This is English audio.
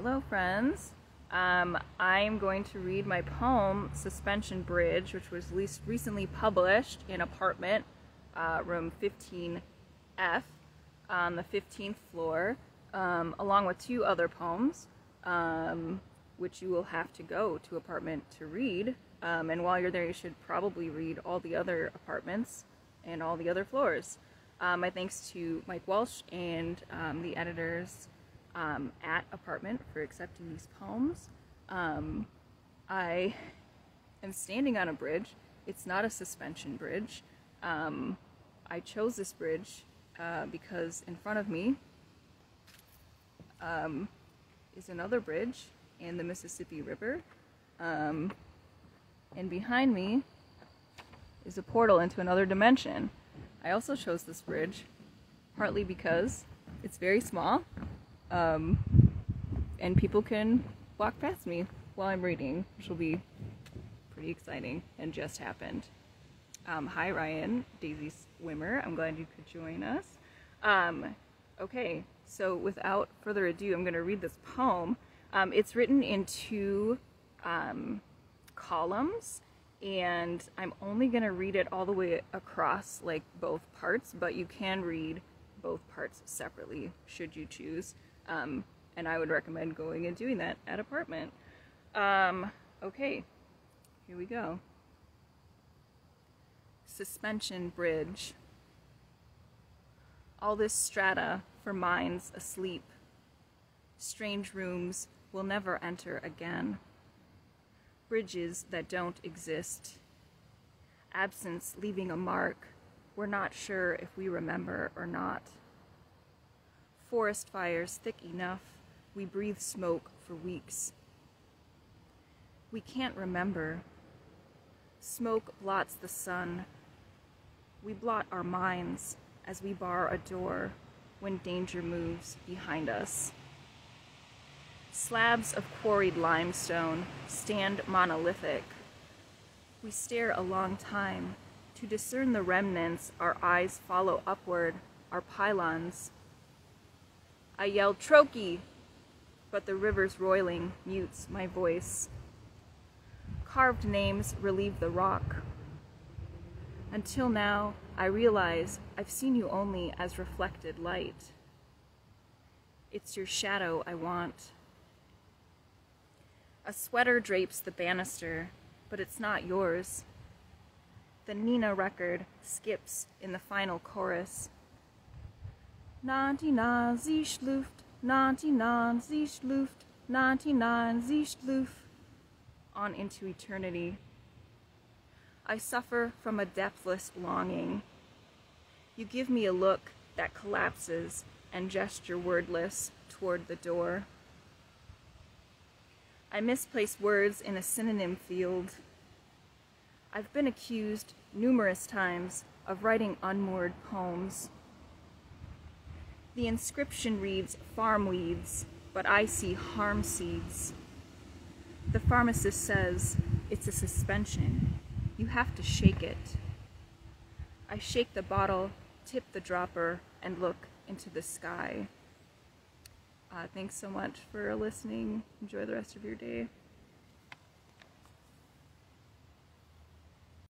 Hello, friends. Um, I'm going to read my poem, Suspension Bridge, which was least recently published in apartment uh, room 15F on the 15th floor, um, along with two other poems, um, which you will have to go to apartment to read. Um, and while you're there, you should probably read all the other apartments and all the other floors. Um, my thanks to Mike Walsh and um, the editors um, at Apartment for accepting these poems. Um, I am standing on a bridge. It's not a suspension bridge. Um, I chose this bridge uh, because in front of me um, is another bridge and the Mississippi River. Um, and behind me is a portal into another dimension. I also chose this bridge partly because it's very small um, and people can walk past me while I'm reading, which will be pretty exciting and just happened. Um, hi Ryan, Daisy Swimmer, I'm glad you could join us. Um, okay, so without further ado, I'm going to read this poem. Um, it's written in two um, columns and I'm only going to read it all the way across like both parts, but you can read both parts separately should you choose. Um, and I would recommend going and doing that at apartment. Um, okay, here we go. Suspension Bridge. All this strata for minds asleep. Strange rooms we'll never enter again. Bridges that don't exist. Absence leaving a mark. We're not sure if we remember or not forest fires thick enough, we breathe smoke for weeks. We can't remember. Smoke blots the sun. We blot our minds as we bar a door when danger moves behind us. Slabs of quarried limestone stand monolithic. We stare a long time. To discern the remnants, our eyes follow upward, our pylons I yell, Trochee! But the river's roiling mutes my voice. Carved names relieve the rock. Until now, I realize I've seen you only as reflected light. It's your shadow I want. A sweater drapes the banister, but it's not yours. The Nena record skips in the final chorus. 99 sich Luft, 99 sich Luft, 99 sich Luft, on into eternity. I suffer from a depthless longing. You give me a look that collapses and gesture wordless toward the door. I misplace words in a synonym field. I've been accused numerous times of writing unmoored poems. The inscription reads farm weeds, but I see harm seeds. The pharmacist says it's a suspension. You have to shake it. I shake the bottle, tip the dropper, and look into the sky. Uh, thanks so much for listening. Enjoy the rest of your day.